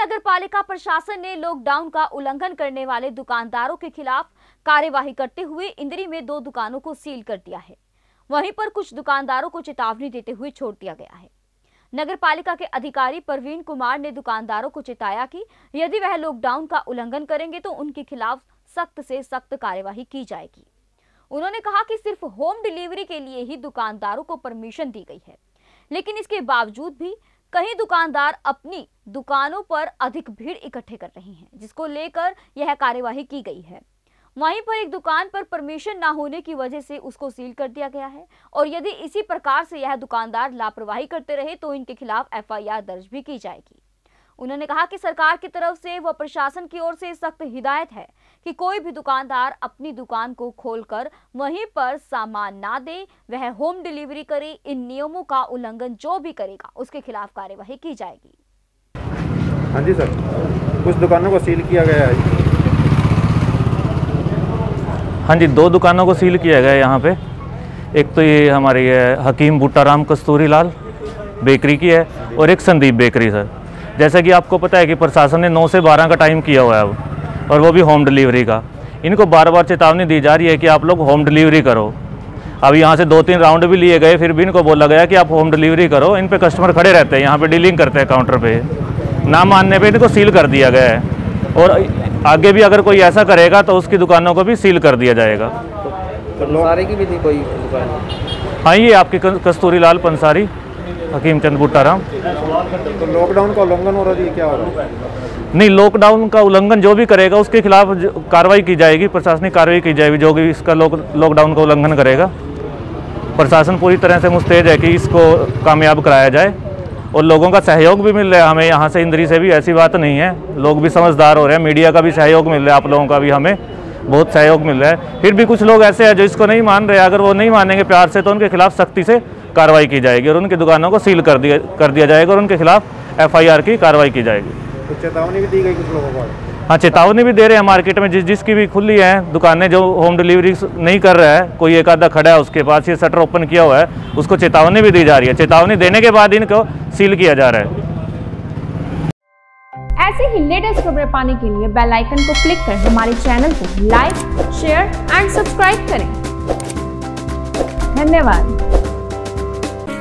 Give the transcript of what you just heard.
नगर पालिका प्रशासन ने लॉकडाउन का उल्लंघन करने वाले दुकानदारों के खिलाफ कार्यवाही करते हुए इंदरी में दो दुकानों को सील कर दिया है। वहीं पर कुछ दुकानदारों को चेतावनी देते हुए छोड़ दिया गया है। नगर पालिका के अधिकारी प्रवीण कुमार ने दुकानदारों को चेताया कि यदि वह लॉकडाउन का उल्लंघन करेंगे तो उनके खिलाफ सख्त से सख्त कार्यवाही की जाएगी। उन्होंने कहा कि सिर्फ़ होम डिलीवरी के लिए ही दुकानदारों को परमिशन दी गई है। लेकिन इसके बावजूद भी कई दुकानदार अपनी दुकानों पर अधिक भीड़ इकट्ठे कर रहे हैं, जिसको लेकर यह कार्यवाही की गई है। वहीं पर एक दुकान पर परमिशन ना होने की वजह से उसको सील कर दिया गया है और यदि इसी प्रकार से यह दुकानदार लापरवाही करते रहे तो इनके खिलाफ एफआईआर दर्ज भी की जाएगी। उन्होंने कहा कि सरकार की तरफ़ से व प्रशासन की ओर से सख्त हिदायत है कि कोई भी दुकानदार अपनी दुकान को खोलकर वहीं पर सामान ना दे वह होम डिलीवरी करे इन नियमों का उल्लंघन जो भी करेगा उसके खिलाफ कार्यवाही की जाएगी। हाँ जी सर कुछ दुकानों को सील किया गया है। हाँ जी दो दुकानों को सील किया गया है यहाँ पे। एक तो ये हमारी है हकीम बूटाराम कस्तूरी लाल बेकरी की है और एक संदीप बेकरी सर। जैसा कि आपको पता है कि प्रशासन ने 9 से 12 का टाइम किया हुआ है अब और वो भी होम डिलीवरी का इनको बार बार चेतावनी दी जा रही है कि आप लोग होम डिलीवरी करो अब यहाँ से दो तीन राउंड भी लिए गए फिर भी इनको बोला गया कि आप होम डिलीवरी करो इन पर कस्टमर खड़े रहते हैं यहाँ पे डीलिंग करते हैं काउंटर पे ना मानने पे इनको सील कर दिया गया है और आगे भी अगर कोई ऐसा करेगा तो उसकी दुकानों को भी सील कर दिया जाएगा पंसारी की भी थी कोई दुकान हाँ ये आपकी कस्तूरी लाल पंसारी हकीम चंद बुट्टाराम। तो लॉकडाउन का उल्लंघन हो रहा है क्या हो रहा है? नहीं लॉकडाउन का उल्लंघन जो भी करेगा उसके खिलाफ कार्रवाई की जाएगी प्रशासनिक कार्रवाई की जाएगी जो भी इसका लॉकडाउन का उल्लंघन करेगा। प्रशासन पूरी तरह से मुस्तैद है कि इसको कामयाब कराया जाए और लोगों का सहयोग भी मिल रहा है हमें। यहाँ से इंद्री से भी ऐसी बात नहीं है। लोग भी समझदार हो रहे हैं मीडिया का भी सहयोग मिल रहा है आप लोगों का भी हमें बहुत सहयोग मिल रहा है। फिर भी कुछ लोग ऐसे हैं जो इसको नहीं मान रहे अगर वो नहीं मानेंगे प्यार से तो उनके खिलाफ सख्ती से कार्रवाई की जाएगी और उनकी दुकानों को सील कर दिया कर दिया जाएगा और उनके खिलाफ एफआईआर की कार्रवाई की जाएगी। तो चेतावनी भी दी गई कुछ लोगों को हाँ चेतावनी भी दे रहे हैं मार्केट में जिस जिसकी भी खुली है दुकानें जो होम डिलीवरी नहीं कर रहा है कोई एक आधा खड़ा है उसके पास ये शटर ओपन किया हुआ है उसको चेतावनी भी दी जा रही है। चेतावनी देने के बाद इनको सील किया जा रहा है। ऐसे ही लेटेस्ट खबरें पाने के लिए बेल आइकन को क्लिक कर हमारे चैनल को लाइक शेयर एंड सब्सक्राइब करें। धन्यवाद।